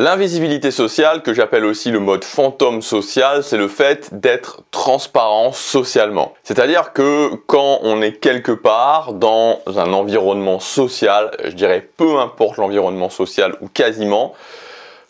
L'invisibilité sociale, que j'appelle aussi le mode fantôme social, c'est le fait d'être transparent socialement. C'est-à-dire que quand on est quelque part dans un environnement social, je dirais peu importe l'environnement social ou quasiment,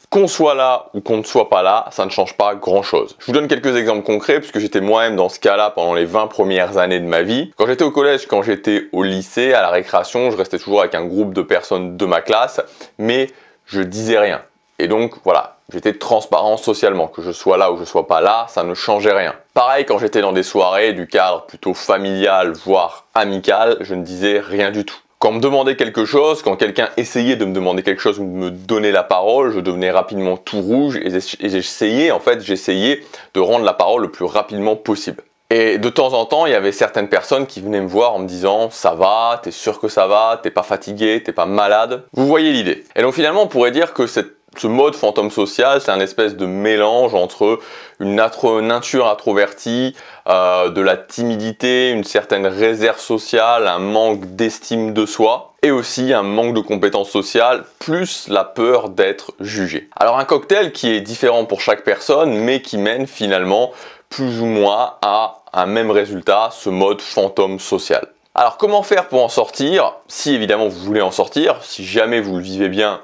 qu'on soit là ou qu'on ne soit pas là, ça ne change pas grand-chose. Je vous donne quelques exemples concrets puisque j'étais moi-même dans ce cas-là pendant les 20 premières années de ma vie. Quand j'étais au collège, quand j'étais au lycée, à la récréation, je restais toujours avec un groupe de personnes de ma classe, mais je disais rien. Et donc voilà, j'étais transparent socialement, que je sois là ou je sois pas là, ça ne changeait rien. Pareil quand j'étais dans des soirées du cadre plutôt familial, voire amical, je ne disais rien du tout. Quand on me demandait quelque chose, quand quelqu'un essayait de me demander quelque chose ou de me donner la parole, je devenais rapidement tout rouge et j'essayais, en fait, j'essayais de rendre la parole le plus rapidement possible. Et de temps en temps, il y avait certaines personnes qui venaient me voir en me disant ça va, t'es sûr que ça va, t'es pas fatigué, t'es pas malade? Vous voyez l'idée. Et donc finalement, on pourrait dire que cette ce mode fantôme social, c'est un espèce de mélange entre une nature introvertie, euh, de la timidité, une certaine réserve sociale, un manque d'estime de soi et aussi un manque de compétences sociales, plus la peur d'être jugé. Alors un cocktail qui est différent pour chaque personne, mais qui mène finalement plus ou moins à un même résultat, ce mode fantôme social. Alors comment faire pour en sortir? Si évidemment vous voulez en sortir, si jamais vous le vivez bien,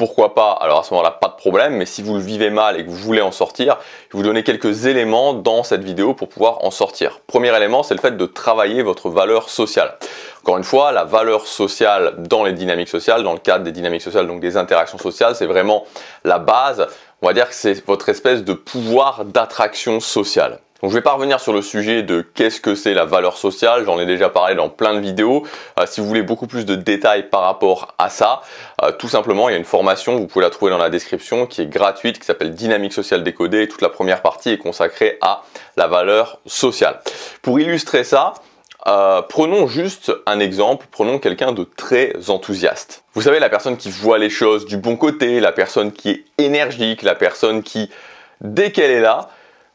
pourquoi pas Alors à ce moment-là, pas de problème, mais si vous le vivez mal et que vous voulez en sortir, je vais vous donner quelques éléments dans cette vidéo pour pouvoir en sortir. Premier élément, c'est le fait de travailler votre valeur sociale. Encore une fois, la valeur sociale dans les dynamiques sociales, dans le cadre des dynamiques sociales, donc des interactions sociales, c'est vraiment la base. On va dire que c'est votre espèce de pouvoir d'attraction sociale. Donc je vais pas revenir sur le sujet de qu'est-ce que c'est la valeur sociale, j'en ai déjà parlé dans plein de vidéos. Euh, si vous voulez beaucoup plus de détails par rapport à ça, euh, tout simplement il y a une formation, vous pouvez la trouver dans la description, qui est gratuite, qui s'appelle Dynamique sociale décodée. Toute la première partie est consacrée à la valeur sociale. Pour illustrer ça, euh, prenons juste un exemple, prenons quelqu'un de très enthousiaste. Vous savez, la personne qui voit les choses du bon côté, la personne qui est énergique, la personne qui, dès qu'elle est là,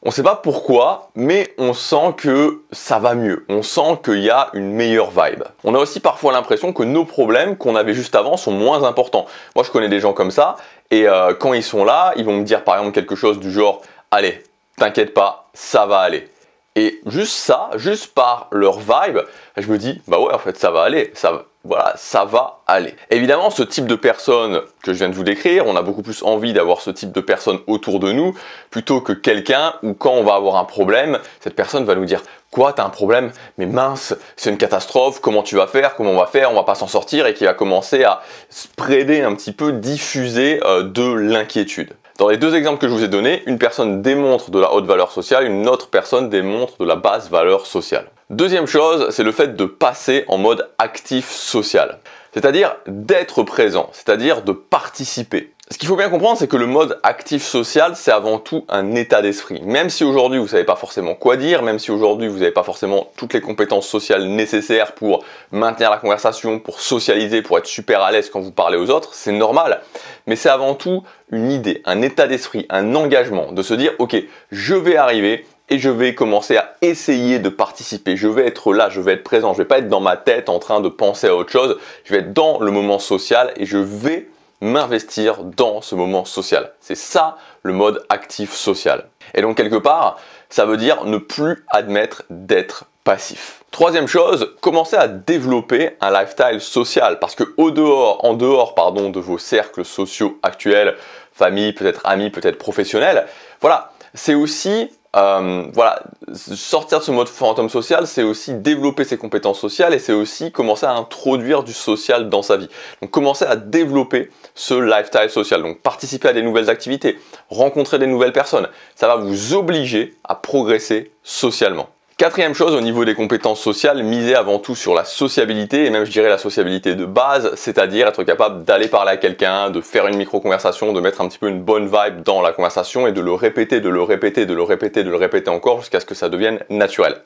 on ne sait pas pourquoi, mais on sent que ça va mieux. On sent qu'il y a une meilleure vibe. On a aussi parfois l'impression que nos problèmes qu'on avait juste avant sont moins importants. Moi, je connais des gens comme ça, et euh, quand ils sont là, ils vont me dire par exemple quelque chose du genre Allez, t'inquiète pas, ça va aller. Et juste ça, juste par leur vibe, je me dis Bah ouais, en fait, ça va aller. Ça, voilà, ça va aller. Évidemment, ce type de personne que je viens de vous décrire, on a beaucoup plus envie d'avoir ce type de personne autour de nous plutôt que quelqu'un où quand on va avoir un problème, cette personne va nous dire quoi, t'as un problème, mais mince, c'est une catastrophe, comment tu vas faire, comment on va faire, on va pas s'en sortir et qui va commencer à spreader un petit peu, diffuser euh, de l'inquiétude. Dans les deux exemples que je vous ai donnés, une personne démontre de la haute valeur sociale, une autre personne démontre de la basse valeur sociale. Deuxième chose, c'est le fait de passer en mode actif social. C'est-à-dire d'être présent, c'est-à-dire de participer. Ce qu'il faut bien comprendre, c'est que le mode actif social, c'est avant tout un état d'esprit. Même si aujourd'hui vous savez pas forcément quoi dire, même si aujourd'hui vous n'avez pas forcément toutes les compétences sociales nécessaires pour maintenir la conversation, pour socialiser, pour être super à l'aise quand vous parlez aux autres, c'est normal. Mais c'est avant tout une idée, un état d'esprit, un engagement de se dire, ok, je vais arriver, et je vais commencer à essayer de participer. Je vais être là, je vais être présent, je vais pas être dans ma tête en train de penser à autre chose. Je vais être dans le moment social et je vais m'investir dans ce moment social. C'est ça le mode actif social. Et donc quelque part, ça veut dire ne plus admettre d'être passif. Troisième chose, commencez à développer un lifestyle social parce que au dehors, en dehors pardon, de vos cercles sociaux actuels, famille, peut-être amis, peut-être professionnels, voilà, c'est aussi euh, voilà, sortir de ce mode fantôme social, c'est aussi développer ses compétences sociales et c'est aussi commencer à introduire du social dans sa vie. Donc commencer à développer ce lifestyle social. Donc participer à des nouvelles activités, rencontrer des nouvelles personnes. Ça va vous obliger à progresser socialement. Quatrième chose au niveau des compétences sociales, miser avant tout sur la sociabilité et même je dirais la sociabilité de base, c'est-à-dire être capable d'aller parler à quelqu'un, de faire une micro-conversation, de mettre un petit peu une bonne vibe dans la conversation et de le répéter, de le répéter, de le répéter, de le répéter encore jusqu'à ce que ça devienne naturel.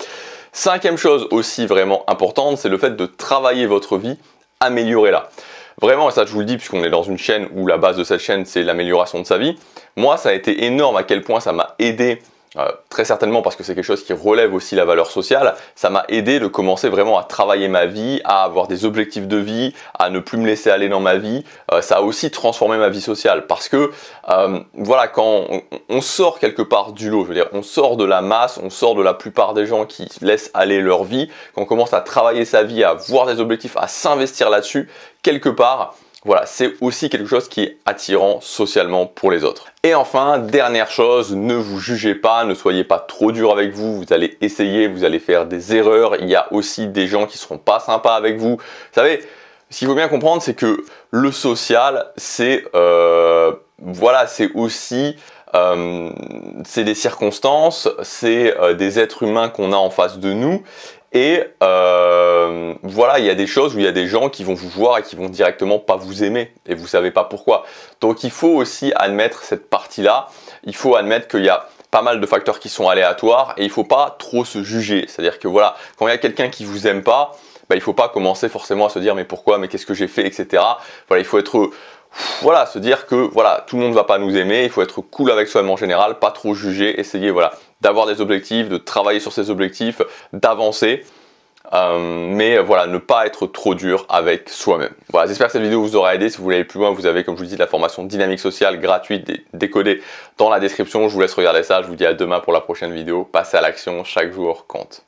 Cinquième chose aussi vraiment importante, c'est le fait de travailler votre vie, améliorer-la. Vraiment, et ça je vous le dis puisqu'on est dans une chaîne où la base de cette chaîne c'est l'amélioration de sa vie, moi ça a été énorme à quel point ça m'a aidé certainement parce que c'est quelque chose qui relève aussi la valeur sociale, ça m'a aidé de commencer vraiment à travailler ma vie, à avoir des objectifs de vie, à ne plus me laisser aller dans ma vie. Euh, ça a aussi transformé ma vie sociale parce que euh, voilà, quand on, sort quelque part du lot, je veux dire, on sort de la masse, on sort de la plupart des gens qui laissent aller leur vie, quand on commence à travailler sa vie, à voir des objectifs, à s'investir là-dessus, quelque part, voilà, c'est aussi quelque chose qui est attirant socialement pour les autres. Et enfin, dernière chose, ne vous jugez pas, ne soyez pas trop dur avec vous, vous allez essayer, vous allez faire des erreurs, il y a aussi des gens qui seront pas sympas avec vous. Vous savez, ce qu'il faut bien comprendre, c'est que le social, c'est euh, voilà, aussi euh, des circonstances, c'est euh, des êtres humains qu'on a en face de nous, et euh, voilà, il y a des choses où il y a des gens qui vont vous voir et qui vont directement pas vous aimer et vous savez pas pourquoi. Donc il faut aussi admettre cette partie-là. Il faut admettre qu'il y a pas mal de facteurs qui sont aléatoires et il faut pas trop se juger. C'est-à-dire que voilà, quand il y a quelqu'un qui vous aime pas, bah, il faut pas commencer forcément à se dire mais pourquoi, mais qu'est-ce que j'ai fait, etc. Voilà, il faut être voilà, se dire que voilà, tout le monde va pas nous aimer, il faut être cool avec soi-même en général, pas trop juger, essayer voilà, d'avoir des objectifs, de travailler sur ces objectifs, d'avancer. Euh, mais voilà, ne pas être trop dur avec soi-même. Voilà, j'espère que cette vidéo vous aura aidé. Si vous voulez aller plus loin, vous avez, comme je vous dis, la formation dynamique sociale gratuite décodée dans la description. Je vous laisse regarder ça. Je vous dis à demain pour la prochaine vidéo. Passez à l'action, chaque jour compte.